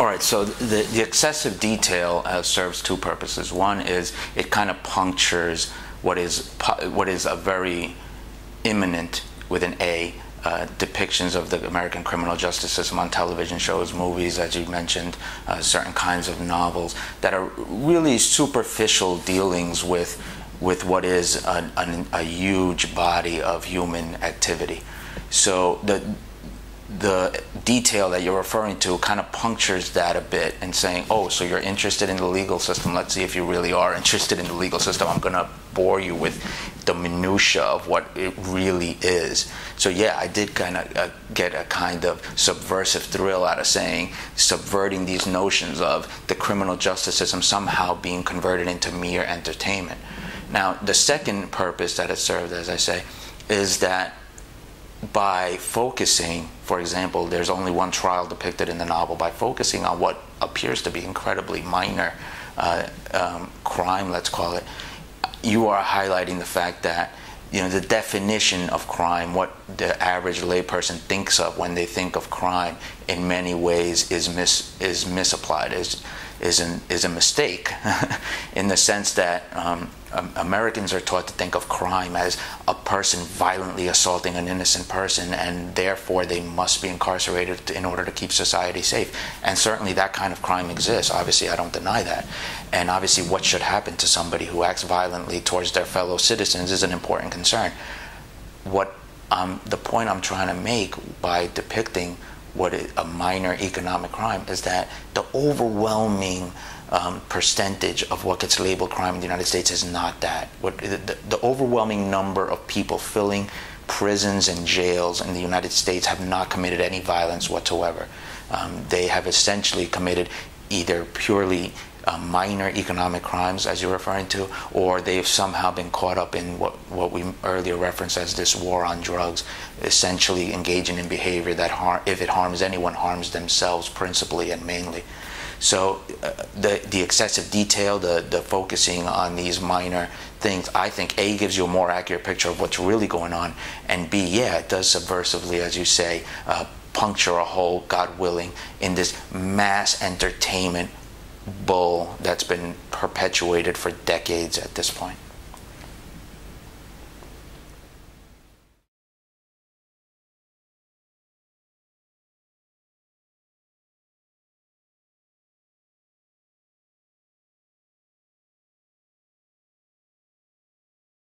All right, so the, the excessive detail uh, serves two purposes. One is it kind of punctures what is what is a very immanent with an A uh, depictions of the American criminal justice system on television shows, movies, as you mentioned, uh, certain kinds of novels that are really superficial dealings with with what is a, a, a huge body of human activity. So the the detail that you're referring to kind of punctures that a bit and saying, oh, so you're interested in the legal system. Let's see if you really are interested in the legal system. I'm going to bore you with the minutia of what it really is. So yeah, I did kind of uh, get a kind of subversive thrill out of saying subverting these notions of the criminal justice system somehow being converted into mere entertainment. Now, the second purpose that it served, as I say, is that by focusing, for example, there's only one trial depicted in the novel, by focusing on what appears to be incredibly minor uh, um, crime, let's call it, you are highlighting the fact that you know the definition of crime, what the average layperson thinks of when they think of crime, in many ways is mis is misapplied, is is an, is a mistake, in the sense that um, um, Americans are taught to think of crime as a person violently assaulting an innocent person, and therefore they must be incarcerated in order to keep society safe. And certainly that kind of crime exists. Obviously, I don't deny that. And obviously, what should happen to somebody who acts violently towards their fellow citizens is an important concern. What um, the point I'm trying to make by depicting what is a minor economic crime is that the overwhelming um, percentage of what gets labeled crime in the United States is not that. What, the, the overwhelming number of people filling prisons and jails in the United States have not committed any violence whatsoever. Um, they have essentially committed either purely uh, minor economic crimes, as you're referring to, or they've somehow been caught up in what, what we earlier referenced as this war on drugs, essentially engaging in behavior that, har- if it harms anyone, harms themselves principally and mainly. So uh, the the excessive detail, the the focusing on these minor things, I think a gives you a more accurate picture of what's really going on, and b yeah, it does subversively, as you say, uh, puncture a hole, God willing, in this mass entertainment bull that's been perpetuated for decades at this point.